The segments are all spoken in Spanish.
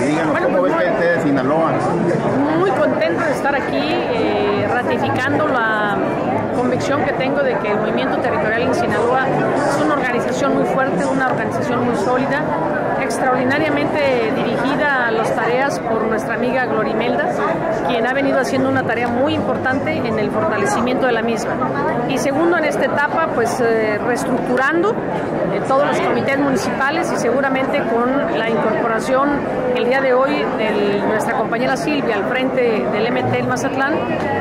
Y díganos, Bueno, ¿cómo pues, usted de Sinaloa? Muy contento de estar aquí, eh, ratificando la convicción que tengo de que el movimiento territorial en Sinaloa es una organización muy fuerte, una organización muy sólida, extraordinariamente dirigida a las tareas por nuestra amiga Glorimelda, quien ha venido haciendo una tarea muy importante en el fortalecimiento de la misma. Y segundo, en esta etapa, pues eh, reestructurando eh, todos los comités municipales y seguramente con la incorporación el día de hoy de nuestra compañera Silvia al frente del MT en Mazatlán,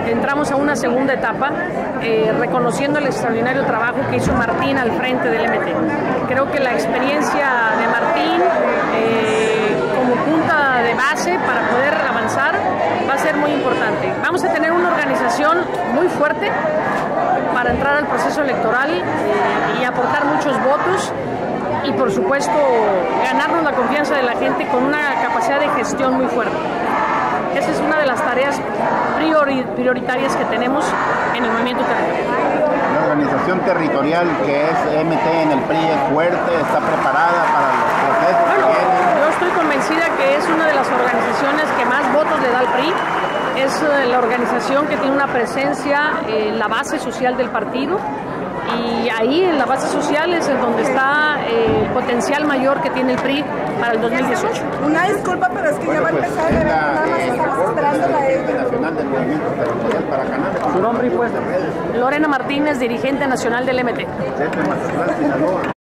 entramos a una segunda etapa eh, reconociendo el extraordinario trabajo que hizo Martín al frente del MT. Creo que la experiencia de Martín eh, como punta de base para poder avanzar va a ser muy importante. Vamos a tener una organización muy fuerte para entrar al proceso electoral eh, y aportar muchos votos y por supuesto ganarnos la confianza de la gente con una capacidad de gestión muy fuerte. Esa es una de las tareas priori prioritarias que tenemos en el movimiento territorial. La organización territorial que es MT en el PRI es fuerte, está preparada para los procesos Bueno, que vienen. yo estoy convencida que es una de las organizaciones que más votos le da al PRI. Es eh, la organización que tiene una presencia en la base social del partido y ahí en la base social es en donde está eh, el potencial mayor que tiene el PRI para el 2018. Una disculpa, pero es que ya va a pues empezar nada más el estamos esperando del la presidente nacional del movimiento territorial para Canales. Su nombre y puesto. Lorena Martínez, dirigente nacional del MT.